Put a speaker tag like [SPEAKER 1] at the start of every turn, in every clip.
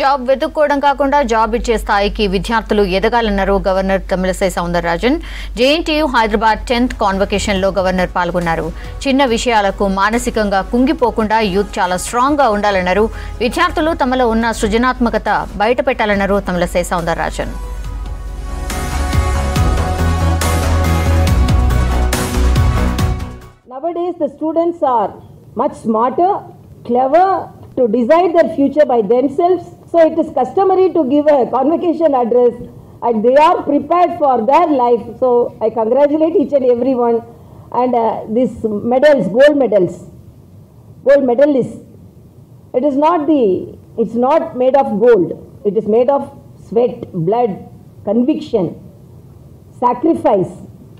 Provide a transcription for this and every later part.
[SPEAKER 1] Job వెతుక్కోవడం కాకుండా job ఇచ్చే స్థాయికి విద్యార్థులు ఎదగాలన్నారు governor Tamilisai Soundararajan. JNTU Hyderabad tenth కాన్వకేషన్లో గవర్నర్ పాల్గొన్నారు. చిన్న విషయాలకు మానసికంగా కుంగిపోకుండా యూత్ చాలా స్ట్రాంగ్గా ఉండాలన్నారు. విద్యార్థులు తమలో ఉన్న సృజనాత్మకత బయటపెట్టాలన్నారు Tamilisai Soundararajan.
[SPEAKER 2] Nowadays, the students are much smarter, clever to decide their future by themselves. So, it is customary to give a convocation address and they are prepared for their life. So, I congratulate each and every one. And uh, these medals, gold medals, gold medalists, it is not the, it's not made of gold. It is made of sweat, blood, conviction, sacrifice.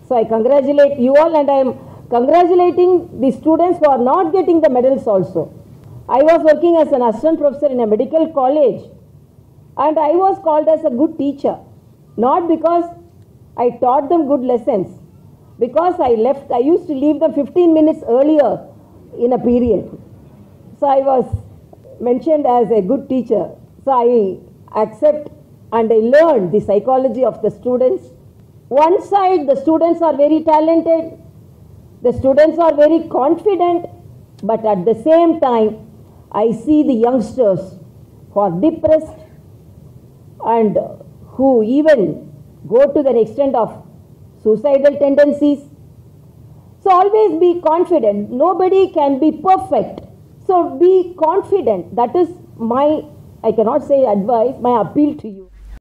[SPEAKER 2] So I congratulate you all and I am congratulating the students who are not getting the medals also. I was working as an assistant professor in a medical college and I was called as a good teacher. Not because I taught them good lessons, because I left, I used to leave them 15 minutes earlier in a period. So I was mentioned as a good teacher. So I accept and I learned the psychology of the students. One side, the students are very talented, the students are very confident, but at the same time, I see the youngsters who are depressed and who even go to the extent of suicidal tendencies. So always be confident. Nobody can be perfect. So be confident. That is my, I cannot say advice, my appeal to you.